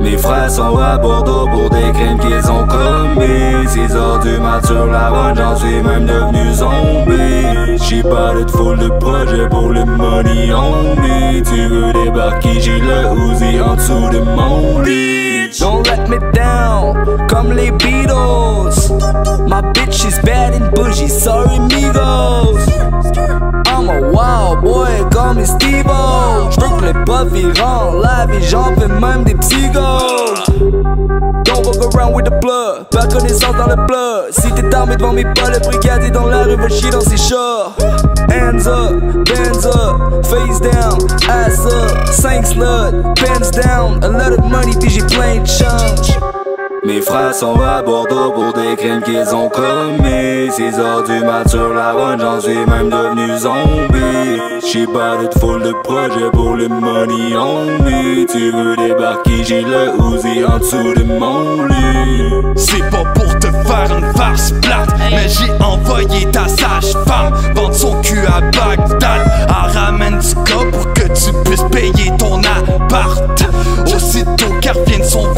Mes frères sont à Bordeaux pour des crimes qu'ils ont commis. 6 heures du mat sur la route, j'en suis même devenu zombie. J'suis pas de foule de projets pour le money only. Tu veux débarquer, j'ai le Uzi en dessous de mon lit. Don't let me down, comme les Beatles. My bitch is bad and bougie, sorry amigos. I'm a wild boy comme les Steve-O J'veux que les ils rendent live et j'en fais même des psychos Don't walk around with the blood, pas connaissance dans le blood. Si t'es armé devant mes pas, le brigadier dans la rue va chier dans ses chats Hands up, bands up, face down, ass up, 5 slut, pants down, a lot of money puis j'ai plein de change. Mes frères sont à Bordeaux pour des crimes qu'ils ont commis 6 heures du mat sur la route, j'en suis même devenu zombie. J'suis pas de foule de projets pour le money only. Tu veux débarquer, j'ai le Uzi en dessous de mon lit. C'est pas pour te faire une farce plate Mais j'ai envoyé ta sage-femme Vendre son cul à Bagdad. Elle ramène du pour que tu puisses payer ton appart. Aussitôt qu'elle revient de son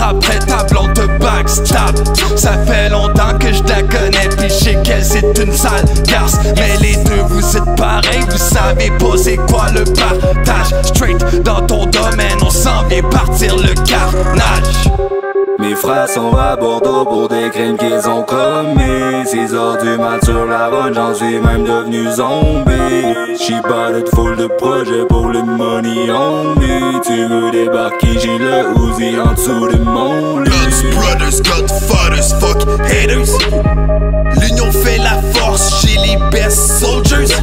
après ta blonde de backstab Ça fait longtemps que je la connais Puis je c'est une sale garce. Mais les deux vous êtes pareils Vous savez c'est quoi le partage. Straight dans ton domaine On s'en vient partir le carnage Frères sont à Bordeaux pour des crimes qu'ils ont commis 6 heures du mat sur la route, j'en suis même devenu zombie J'suis pas de foule de projets pour le money only Tu veux débarquer, j'ai le Uzi en dessous de mon lit Guns, brothers, godfathers, fuck haters. L'union fait la force chez les best soldiers.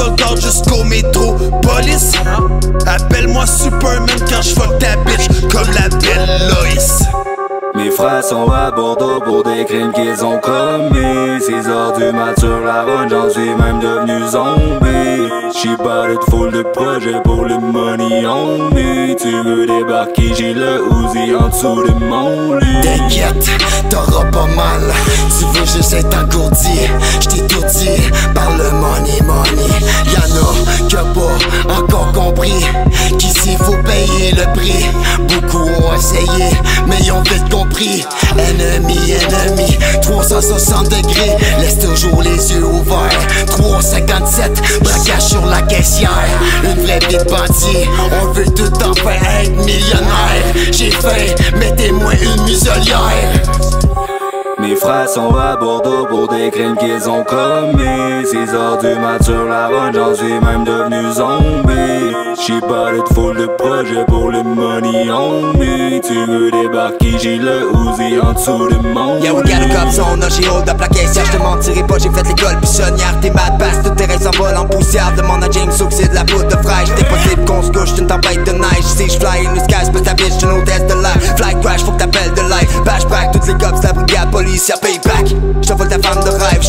Billets sont sold out jusqu'au métro. Police, appelle-moi Superman quand j'fuck ta bitch comme la belle Loïs. Mes frères sont à Bordeaux pour des crimes qu'ils ont commis 6 heures du mat sur la route, j'en suis même devenu zombie J'suis pas de foule de projets pour le money only Tu veux débarquer, j'ai le Uzi en dessous de mon lit T'inquiète, t'auras pas mal. Tu veux juste être engourdi. J't'ai tout dit par le money money. Y'en a qui a pas encore compris qu'ici faut payer le prix. Beaucoup ont essayé, mais ils ont vite compris. Ennemi, ennemi, 360 degrés. Laisse toujours les yeux ouverts. 357, braquage sur la caissière. Une vraie vie de. On veut tout en faire être millionnaire. J'ai faim, mettez-moi une muselière. Mes frères sont à Bordeaux pour des crimes qu'ils ont commis. 6 heures du mat sur la route, j'en suis même devenu zombie. J'suis pas de foule de projets pour le money only. Tu veux débarquer, j'ai le Uzi en dessous de mon Yeah, we got a cops on us, j'ai hold up la caissière, je te mentirai pas, j'ai fait l'école buissonnière. T'es mad pass, toutes tes rêves s'envolent en poussière. Demande à James Hook, c'est de la poudre de fraîche. T'es possible qu'on se couche, une tempête de neige. Si je fly in the sky, c'est pas ta bitch, une hôtesse de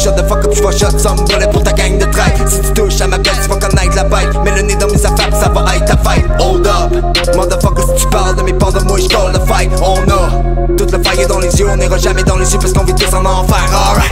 shut the fuck up, j'vais shot some bullet pour ta gang de traite. Si tu touches à ma pièce, tu vas connaître la bête Mets le nez dans mes affaires, ça va être la fight Hold up, motherfucker, si tu parles de mes peurs de moi, j'call le fight. On a toute le fire dans les yeux, on n'ira jamais dans les yeux parce qu'on vit tous en enfer, alright.